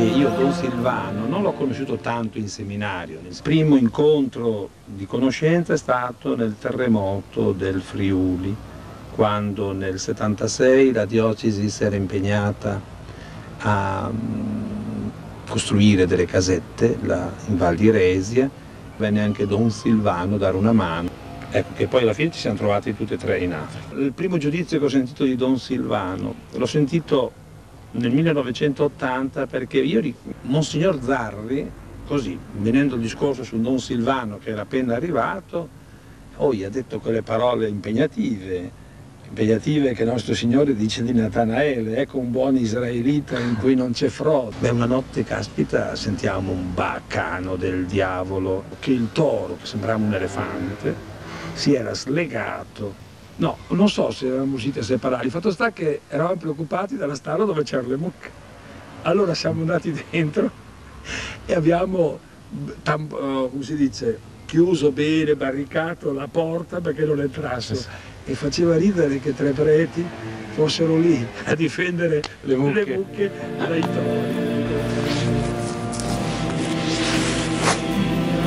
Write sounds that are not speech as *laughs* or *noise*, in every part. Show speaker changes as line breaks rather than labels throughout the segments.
E io Don Silvano non l'ho conosciuto tanto in seminario. Il primo incontro di conoscenza è stato nel terremoto del Friuli, quando nel 76 la diocesi si era impegnata a mm, costruire delle casette in Val di Resia, venne anche Don Silvano a dare una mano. Ecco che poi alla fine ci siamo trovati tutti e tre in Africa. Il primo giudizio che ho sentito di Don Silvano l'ho sentito nel 1980 perché io, Monsignor Zarri, così, venendo il discorso su Don Silvano che era appena arrivato, poi ha detto quelle parole impegnative, impegnative che nostro Signore dice di Natanaele, ecco un buon israelita in cui non c'è frode. Beh, una notte, caspita, sentiamo un baccano del diavolo, che il toro, che sembrava un elefante, si era slegato No, non so se eravamo usciti a separare, il fatto sta che eravamo preoccupati dalla stalla dove c'erano le mucche. Allora siamo andati *laughs* dentro e abbiamo, uh, come si dice, chiuso bene, barricato la porta perché non entrasse. E faceva ridere che tre preti fossero lì a difendere le mucche, le mucche dai tori.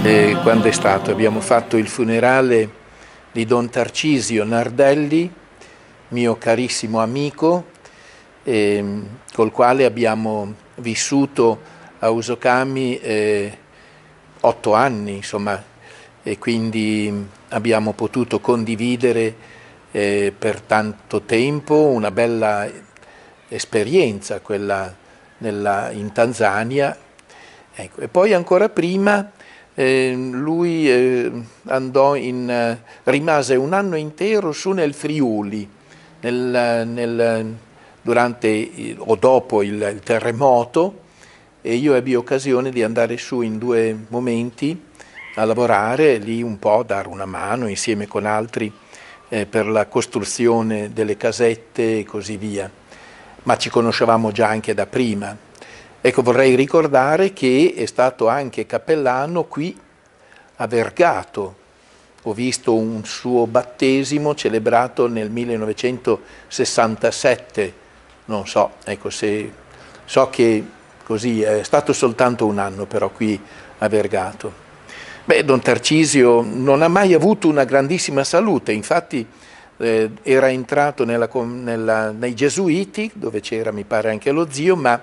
E quando è stato? Abbiamo fatto il funerale di Don Tarcisio Nardelli, mio carissimo amico, eh, col quale abbiamo vissuto a Usokami eh, otto anni, insomma, e quindi abbiamo potuto condividere eh, per tanto tempo una bella esperienza, quella nella, in Tanzania. Ecco. E poi ancora prima eh, lui eh, in, rimase un anno intero su nel Friuli, nel, nel, durante o dopo il, il, terremoto, e io ebbi occasione di andare su in due momenti a lavorare, lì un po' dare una mano insieme con altri eh, per la costruzione delle casette e così via. Ma ci conoscevamo già anche da prima. Ecco, vorrei ricordare che è stato anche cappellano qui a Vergato. Ho visto un suo battesimo celebrato nel 1967, non so, ecco se so che così è stato soltanto un anno però qui a Vergato. Beh, Don Tarcisio non ha mai avuto una grandissima salute, infatti eh, era entrato nella, nella, nei Gesuiti, dove c'era mi pare anche lo zio, ma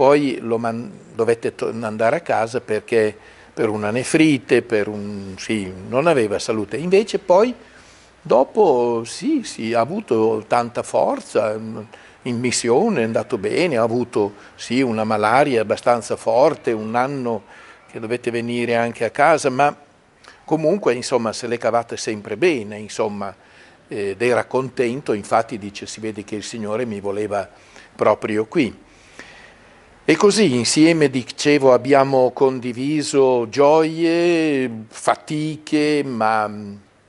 poi man- dovette andare a casa perché per una nefrite, per un, sì, non aveva salute. Invece poi dopo sì, sì, ha avuto tanta forza, in missione è andato bene, ha avuto sì, una malaria abbastanza forte, un anno che dovette venire anche a casa, ma comunque insomma se l'è cavata sempre bene, insomma, ed era contento, infatti dice si vede che il Signore mi voleva proprio qui. E così insieme, dicevo, abbiamo condiviso gioie, fatiche, ma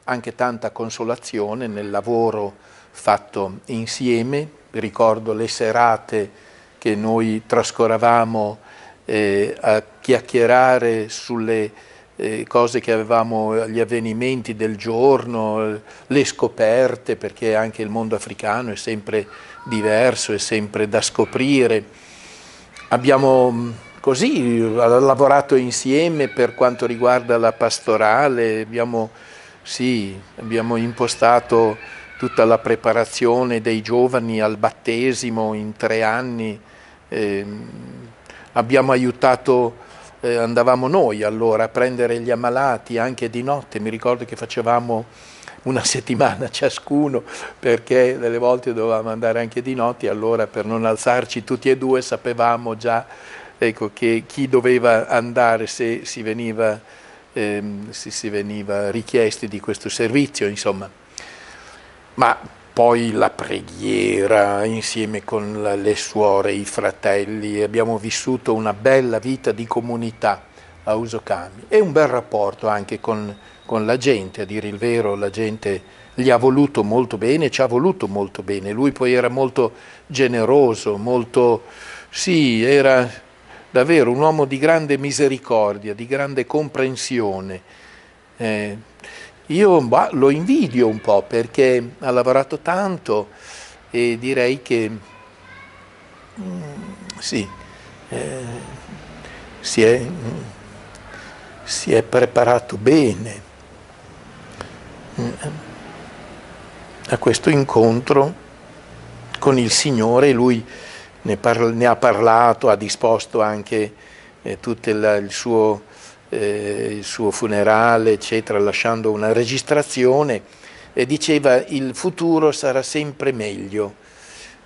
anche tanta consolazione nel lavoro fatto insieme. Ricordo le serate che noi trascorravamo eh, a chiacchierare sulle eh, cose che avevamo, gli avvenimenti del giorno, le scoperte, perché anche il mondo africano è sempre diverso, è sempre da scoprire Abbiamo mm, così lavorato insieme per quanto riguarda la pastorale, abbiamo, sì, abbiamo impostato tutta la preparazione dei giovani al battesimo in tre anni, eh, abbiamo aiutato, eh, andavamo noi allora a prendere gli ammalati anche di notte, mi ricordo che facevamo una settimana ciascuno perché delle volte dovevamo andare anche di notte, allora per non alzarci tutti e due sapevamo già ecco, che chi doveva andare se si veniva, ehm, se si veniva richiesti di questo servizio, insomma. Ma poi la preghiera insieme con la, le suore, i fratelli, abbiamo vissuto una bella vita di comunità a Usokami e un bel rapporto anche con con la gente, a dire il vero, la gente gli ha voluto molto bene, ci ha voluto molto bene, lui poi era molto generoso, molto, sì, era davvero un uomo di grande misericordia, di grande comprensione. Eh, io bah, lo invidio un po' perché ha lavorato tanto e direi che mm, sì, eh, si, è, si è preparato bene a questo incontro con il Signore, lui ne, parla, ne ha parlato, ha disposto anche eh, tutto il, il, suo, eh, il suo funerale, eccetera, lasciando una registrazione e diceva il futuro sarà sempre meglio.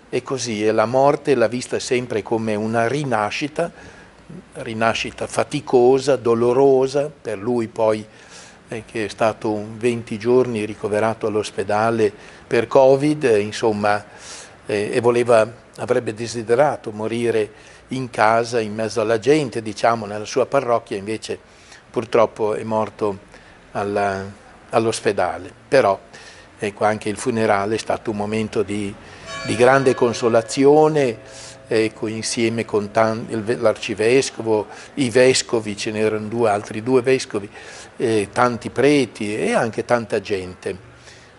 E così, e la morte l'ha vista sempre come una rinascita, rinascita faticosa, dolorosa, per lui poi eh, che è stato 20 giorni ricoverato all'ospedale per Covid, insomma, eh, e voleva, avrebbe desiderato morire in casa, in mezzo alla gente, diciamo, nella sua parrocchia, invece purtroppo è morto alla, all'ospedale. Però ecco, anche il funerale è stato un momento di, di grande consolazione, ecco, insieme con l'arcivescovo, i vescovi, ce n'erano due, altri due vescovi, eh, tanti preti e anche tanta gente.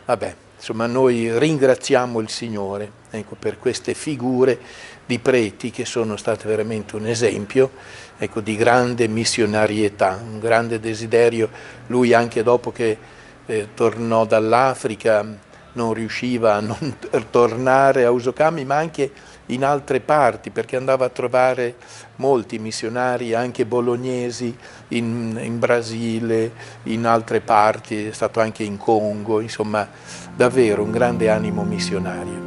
Vabbè, insomma noi ringraziamo il Signore ecco, per queste figure di preti che sono state veramente un esempio ecco, di grande missionarietà, un grande desiderio. Lui anche dopo che eh, tornò dall'Africa non riusciva a non tornare a Usokami, ma anche in altre parti, perché andava a trovare molti missionari, anche bolognesi, in, in Brasile, in altre parti, è stato anche in Congo, insomma davvero un grande animo missionario.